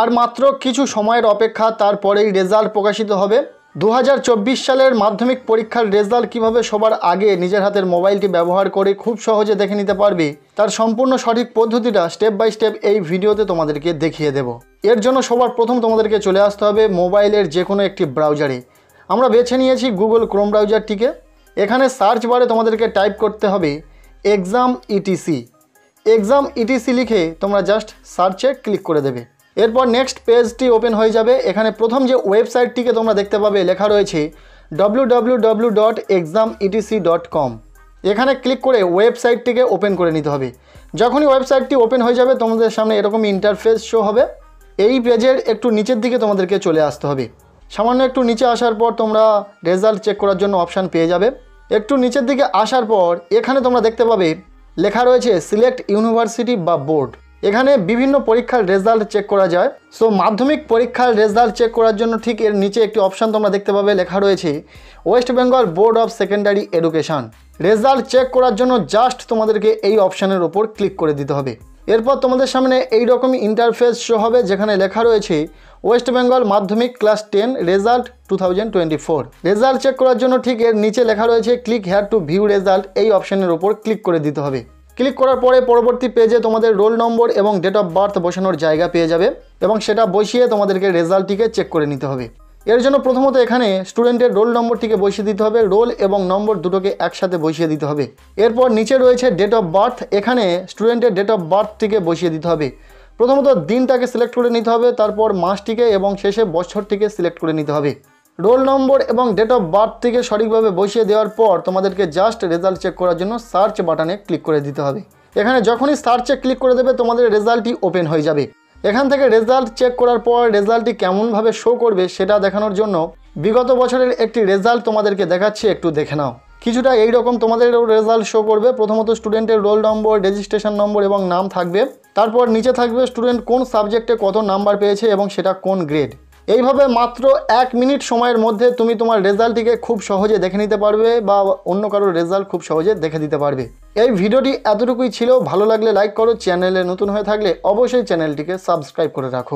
আর মাত্র কিছু সময়ের অপেক্ষা তারপরেই রেজাল্ট প্রকাশিত হবে। দু হাজার চব্বিশ সালের মাধ্যমিক পরীক্ষার রেজাল্ট কীভাবে সবার আগে নিজের হাতের মোবাইলটি ব্যবহার করে খুব সহজে দেখে নিতে পারবে, তার সম্পূর্ণ সঠিক পদ্ধতিটা স্টেপ বাই স্টেপ এই ভিডিওতে তোমাদেরকে দেখিয়ে দেব। এর জন্য সবার প্রথম তোমাদেরকে চলে আসতে হবে মোবাইলের যে কোনো একটি ব্রাউজারে। আমরা বেছে নিয়েছি গুগল ক্রোম ব্রাউজারটিকে। এখানে সার্চ বারে তোমাদেরকে টাইপ করতে হবে এক্সাম ইটিসি এক্সাম ইটিসি লিখে তোমরা জাস্ট সার্চে ক্লিক করে দেবে। এরপর নেক্সট পেজটি ওপেন হয়ে যাবে। এখানে প্রথম যে ওয়েবসাইটটিকে তোমরা দেখতে পাবে, লেখা রয়েছে www.examietc.com dot exam ETC dot com এখানে ক্লিক করে ওয়েবসাইটটিকে ওপেন করে নিতে হবে। যখনই ওয়েবসাইটটি ওপেন হয়ে যাবে, তোমাদের সামনে এরকম ইন্টারফেস শো হবে। এই পেজের একটু নিচের দিকে তোমাদেরকে চলে আসতে হবে। সামান্য একটু নিচে আসার পর তোমরা রেজাল্ট চেক করার জন্য অপশান পেয়ে যাবে। একটু নিচের দিকে আসার পর এখানে তোমরা দেখতে পাবে, লেখা রয়েছে সিলেক্ট ইউনিভার্সিটি বা বোর্ড এখানে বিভিন্ন পরীক্ষার রেজাল্ট চেক করা যায়। সো মাধ্যমিক পরীক্ষার রেজাল্ট চেক করার জন্য ঠিক এর নিচে একটি অপশান তোমরা দেখতে পাবে, লেখা রয়েছে west Bengal board of secondary education result check করার জন্য জাস্ট তোমাদেরকে এই অপশানের ওপর ক্লিক করে দিতে হবে। এরপর তোমাদের সামনে এই রকমই ইন্টারফেস শো হবে, যেখানে লেখা রয়েছে west Bengal Madhyamik class ten result to result check করার জন্য ঠিক এর নিচে লেখা রয়েছে click here to view result এই অপশানের ওপর ক্লিক করে দিতে হবে। ক্লিক করার পরে পরবর্তী পেজে তোমাদের রোল নম্বর এবং ডেট অফ বার্থ বসানোর জায়গা পেয়ে যাবে এবং সেটা বসিয়ে তোমাদেরকে রেজাল্টটিকে চেক করে নিতে হবে। এর জন্য প্রথমত এখানে স্টুডেন্টের রোল নম্বরটিকে বসিয়ে দিতে হবে, রোল এবং নম্বর দুটোকে একসাথে বসিয়ে দিতে হবে। এরপর নিচে রয়েছে ডেট অফ বার্থ এখানে স্টুডেন্টের ডেট অফ বার্থটিকে বসিয়ে দিতে হবে। প্রথমত দিনটাকে সিলেক্ট করে নিতে হবে, তারপর মাসটিকে এবং শেষে বছরটিকে সিলেক্ট করে নিতে হবে। রোল নম্বর এবং ডেট অফ বার্থ থেকে সঠিকভাবে বসিয়ে দেওয়ার পর তোমাদেরকে জাস্ট রেজাল্ট চেক করার জন্য সার্চ বাটনে ক্লিক করে দিতে হবে। এখানে যখনই সার্চে ক্লিক করে দেবে, তোমাদের রেজাল্টটি ওপেন হয়ে যাবে। এখান থেকে রেজাল্ট চেক করার পর রেজাল্টটি কেমনভাবে শো করবে সেটা দেখানোর জন্য বিগত বছরের একটি রেজাল্ট তোমাদেরকে দেখাচ্ছি, একটু দেখে নাও। কিছুটা এই রকম তোমাদেরও রেজাল্ট শো করবে। প্রথমত স্টুডেন্টের রোল নম্বর রেজিস্ট্রেশন নম্বর এবং নাম থাকবে। তারপর নিচে থাকবে স্টুডেন্ট কোন সাবজেক্টে কত নাম্বার পেয়েছে এবং সেটা কোন গ্রেড এইভাবে মাত্র এক মিনিট সময়ের মধ্যে তুমি তোমার রেজাল্টটিকে খুব সহজে দেখে নিতে পারবে বা অন্য কারোর রেজাল্ট খুব সহজে দেখে দিতে পারবে। এই ভিডিওটি এতটুকুই ছিল। ভালো লাগলে লাইক করো। চ্যানেলে নতুন হয়ে থাকলে অবশ্যই চ্যানেলটিকে সাবস্ক্রাইব করে রাখো।